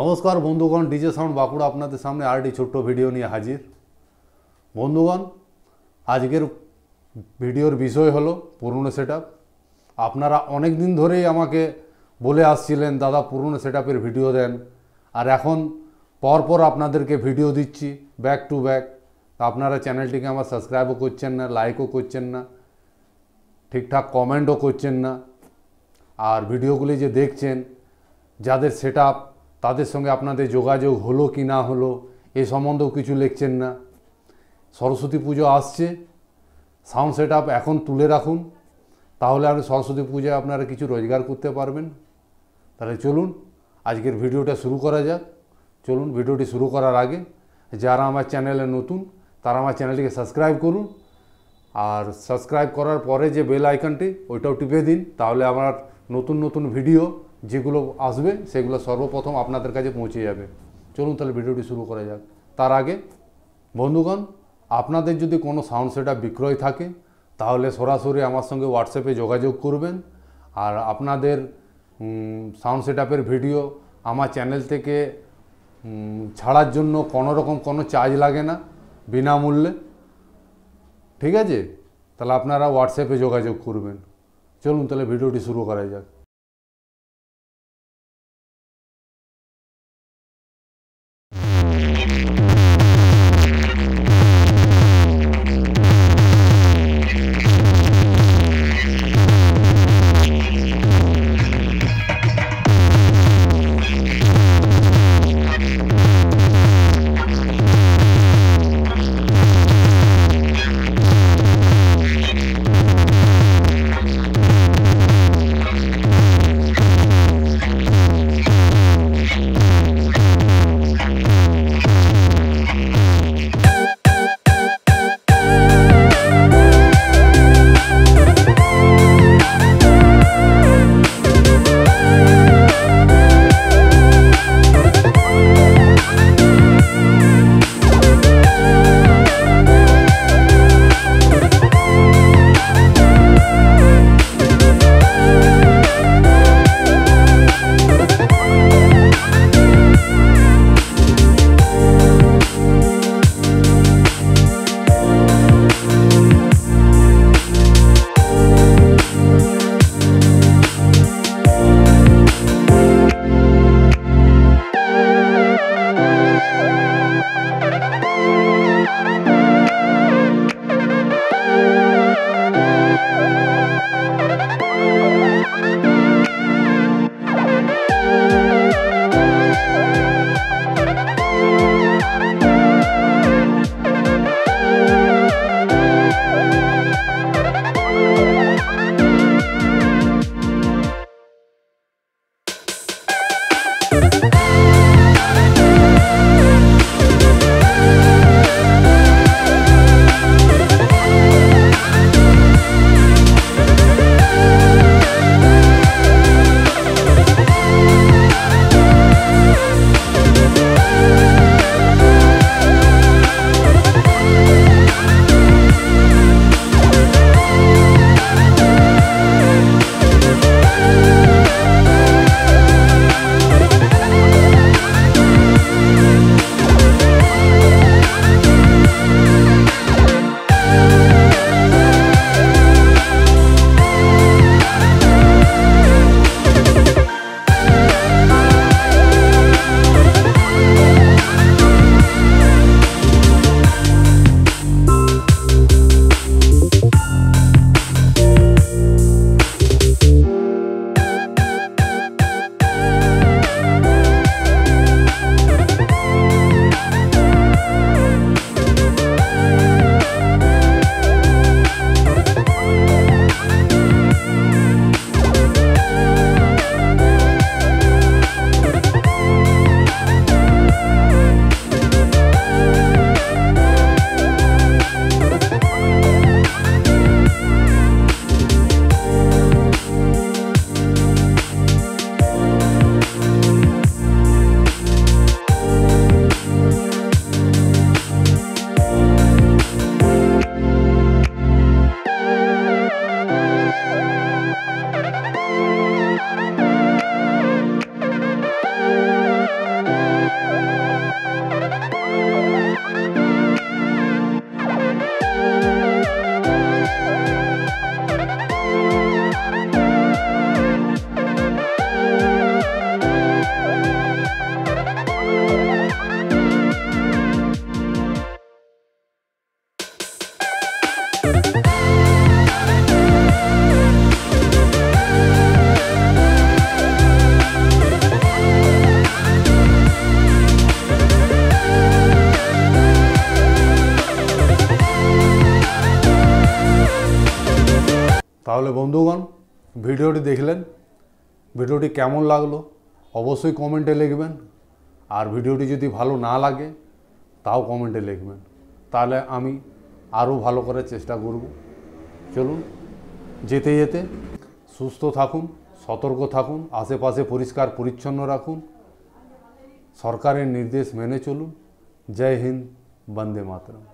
নমস্কার বন্ধুগণ, DJ sound Bankura আপনাদের সামনে আরেকটি ছোট্ট ভিডিও নিয়ে হাজির। বন্ধুগণ, আজকের ভিডিওর বিষয় হলো পুরনো সেট আপনারা অনেক দিন ধরেই আমাকে বলে আসছিলেন, দাদা, পুরনো সেট ভিডিও দেন। আর এখন পরপর আপনাদেরকে ভিডিও দিচ্ছি, ব্যাক টু ব্যাক। আপনারা চ্যানেলটিকে আমার সাবস্ক্রাইবও করছেন না, লাইকও করছেন না, ঠিকঠাক কমেন্টও করছেন না। আর ভিডিওগুলি যে দেখছেন, যাদের সেট তাদের সঙ্গে আপনাদের যোগাযোগ হলো কি না হলো, এ সম্বন্ধেও কিছু লিখছেন না। সরস্বতী পুজো আসছে সাউন্ড সেট আপ এখন তুলে রাখুন, তাহলে আপনি সরস্বতী পুজোয় আপনারা কিছু রোজগার করতে পারবেন। তাহলে চলুন, আজকের ভিডিওটা শুরু করা যাক। চলুন, ভিডিওটি শুরু করার আগে যারা আমার চ্যানেলে নতুন, তারা আমার চ্যানেলটিকে সাবস্ক্রাইব করুন। আর সাবস্ক্রাইব করার পরে যে বেল আইকনটি ওইটাও টিপে দিন, তাহলে আমার নতুন নতুন ভিডিও যেগুলো আসবে, সেগুলো সর্বপ্রথম আপনাদের কাছে পৌঁছে যাবে। চলুন তাহলে ভিডিওটি শুরু করা যাক। তার আগে, বন্ধুগণ, আপনাদের যদি কোনো সাউন্ড সেট বিক্রয় থাকে, তাহলে সরাসরি আমার সঙ্গে হোয়াটসঅ্যাপে যোগাযোগ করবেন। আর আপনাদের সাউন্ড সেটআপের ভিডিও আমার চ্যানেল থেকে ছাড়ার জন্য কোনো রকম কোনো চার্জ লাগে না, বিনামূল্যে। ঠিক আছে? তাহলে আপনারা হোয়াটসঅ্যাপে যোগাযোগ করবেন। চলুন তাহলে ভিডিওটি শুরু করা যাক। তাহলে বন্ধুগণ, ভিডিওটি দেখলেন, ভিডিওটি কেমন লাগল অবশ্যই কমেন্টে লিখবেন, আর ভিডিওটি যদি ভালো না লাগে তাও কমেন্টে লিখবেন। তাহলে আমি আরও ভালো করার চেষ্টা করব। চলুন, যেতে যেতে সুস্থ থাকুন, সতর্ক থাকুন, আশেপাশে পরিষ্কার পরিচ্ছন্ন রাখুন, সরকারের নির্দেশ মেনে চলুন। জয় হিন্দ, বন্দে মাতরম।